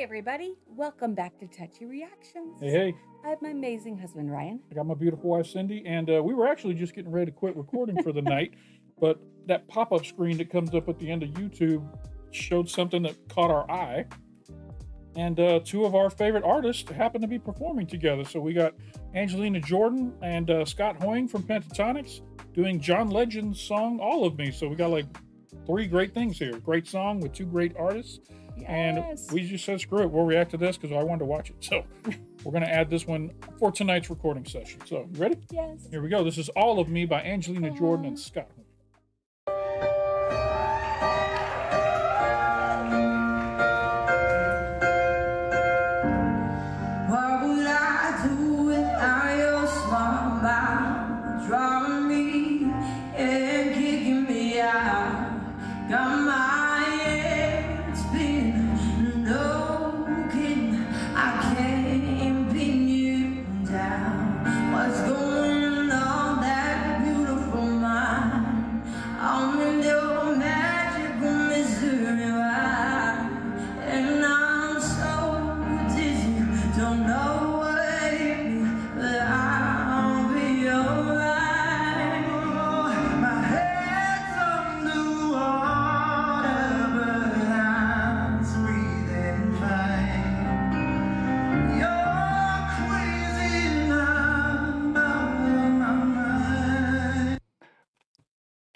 Hey, everybody. Welcome back to Touchy Reactions. Hey, hey, I have my amazing husband, Ryan. I got my beautiful wife Cindy, and uh, we were actually just getting ready to quit recording for the night, but that pop up screen that comes up at the end of YouTube showed something that caught our eye. And uh, two of our favorite artists happened to be performing together. So we got Angelina Jordan and uh, Scott Hoying from Pentatonix doing John Legend's song "All of Me." So we got like three great things here. Great song with two great artists. And we just said, screw it, we'll react to this because I wanted to watch it. So we're going to add this one for tonight's recording session. So, you ready? yes. Here we go. This is All of Me by Angelina Jordan and Scott.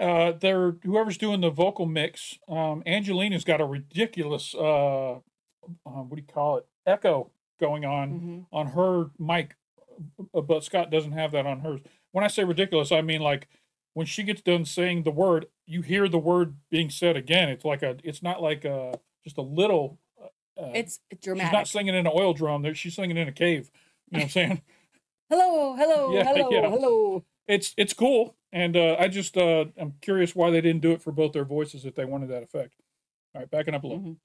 Uh, they're whoever's doing the vocal mix. Um, Angelina's got a ridiculous, uh, uh, what do you call it, echo going on hmm on her mic, uh, but Scott doesn't have that on hers. When I say ridiculous, I mean like when she gets done saying the word, you hear the word being said again. It's like a, it's not like a just a little. Uh, It's she's not singing in an oil drum. There, she's singing in a cave. You know what I'm saying? hello, hello, Yeah, hello, yeah. hello. it's it's cool, and uh, I just uh, I'm curious why they didn't do it for both their voices if they wanted that effect. All right, backing up a little. Mhm.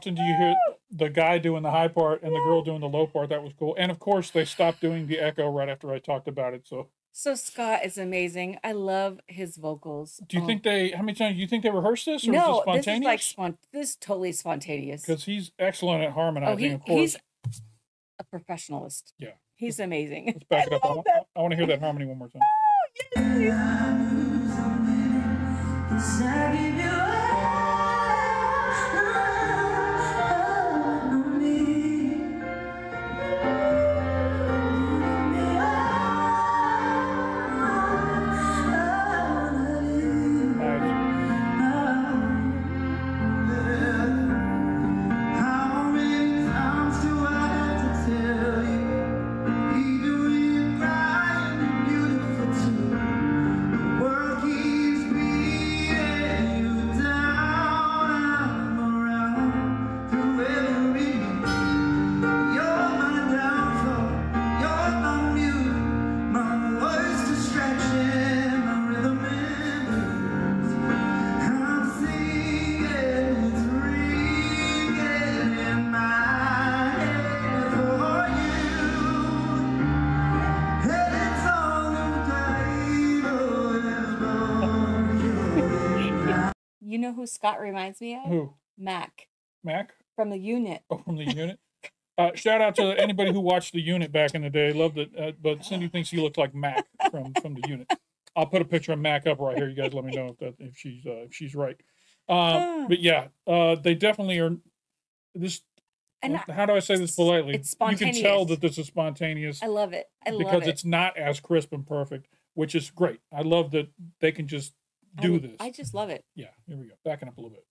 Often do you hear the guy doing the high part and the girl doing the low part? That was cool. And of course, they stopped doing the echo right after I talked about it. So, So Scott is amazing. I love his vocals. do you Oh, think um, they? How many times do you think they rehearsed this, or No, was this it is spontaneous? like spont. This is totally spontaneous. because he's excellent at harmonizing. Oh, he, of course, he's a professionalist. Yeah. He's amazing. let's back it up. I love want. I want to hear that harmony one more time. Oh, I lose You know who Scott reminds me of? Who? Mac Mac? from the unit. Oh, from the unit. Uh, shout out to anybody who watched the unit back in the day. Loved it. Uh, but Cindy thinks he looks like Mac from from the unit. I'll put a picture of Mac up right here. You guys let me know if that if she's uh, if she's right. Um, but yeah, uh, they definitely are. This And I, how do I say this politely? it's You can tell that this is spontaneous I love it. I love it. because it. it's not as crisp and perfect, which is great. I love that they can just do I, this. I just love it. yeah, here we go. Backing up a little bit.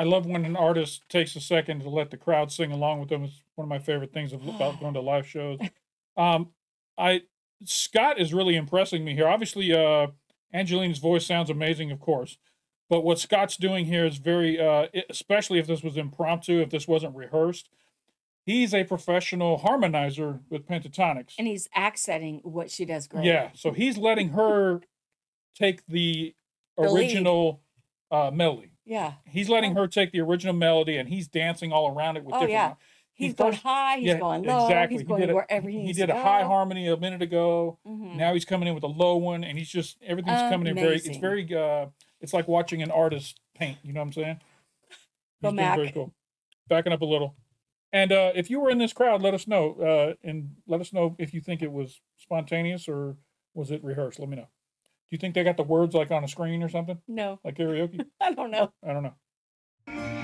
I love when an artist takes a second to let the crowd sing along with them. It's one of my favorite things about going to live shows. Um, I Scott is really impressing me here. Obviously, uh, Angelina's voice sounds amazing, of course, but what Scott's doing here is very, uh, especially if this was impromptu, if this wasn't rehearsed. He's a professional harmonizer with Pentatonix. And he's accenting what she does great. Yeah, so he's letting her take the The original uh, melody Yeah. he's letting her take the original melody and he's dancing all around it with Oh, different yeah. He He's going first- high, he's yeah, going low, exactly. he's He going a- wherever he he did a high harmony a minute ago Mhm. now he's coming in with a low one and he's just everything's coming in very it's Amazing. very uh it's like watching an artist paint you know what i'm saying Go He's doing very cool backing up a little and uh if you were in this crowd let us know uh and let us know if you think it was spontaneous or was it rehearsed let me know you think they got the words like on a screen or something? No, like karaoke? I don't know. i don't know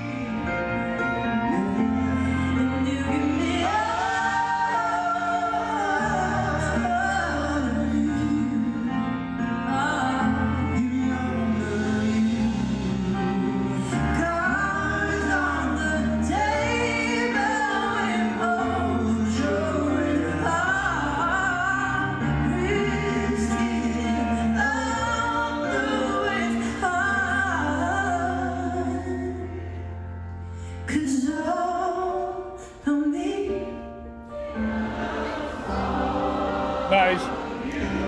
nice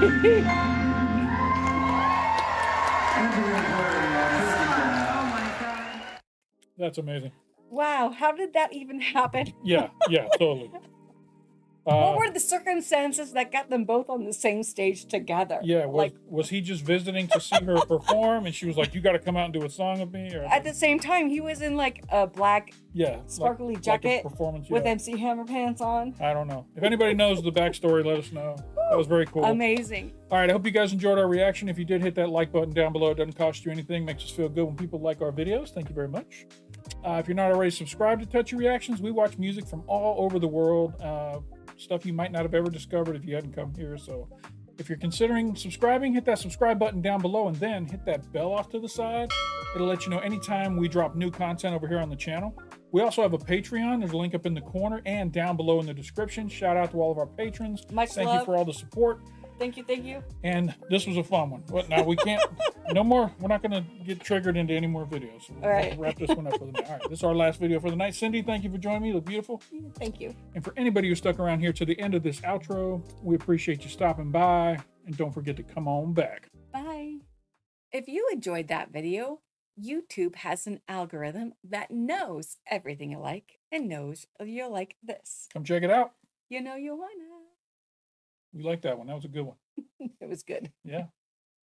that's amazing Wow, how did that even happen? yeah yeah totally uh, what were the circumstances that got them both on the same stage together? Yeah, was like was he just visiting to see her perform, and she was like, "You got to come out and do a song with me"? Or at the same time, he was in like a black yeah, sparkly like jacket performance. with yeah. MC Hammer pants on. I don't know. If anybody knows the backstory, let us know. That was very cool. Amazing. All right, I hope you guys enjoyed our reaction. If you did, hit that like button down below. It doesn't cost you anything. Makes us feel good when people like our videos. Thank you very much. Uh, if you're not already subscribed to Touchy Reactions, we watch music from all over the world. Uh, stuff you might not have ever discovered if you hadn't come here. So if you're considering subscribing, hit that subscribe button down below and then hit that bell off to the side. It'll let you know anytime we drop new content over here on the channel. We also have a Patreon. There's a link up in the corner and down below in the description. Shout out to all of our patrons. Much Thank you for all the support. Thank you. Thank you. And this was a fun one. But now we can't. no more. We're not going to get triggered into any more videos. We'll, All right. wrap this one up for the night. All right. This is our last video for the night. Cindy, thank you for joining me. You look beautiful. Thank you. And for anybody who stuck around here to the end of this outro, we appreciate you stopping by. And don't forget to come on back. Bye. If you enjoyed that video, YouTube has an algorithm that knows everything you like and knows you'll like this. Come check it out. You know you wanna. We like that one. That was a good one. It was good. Yeah.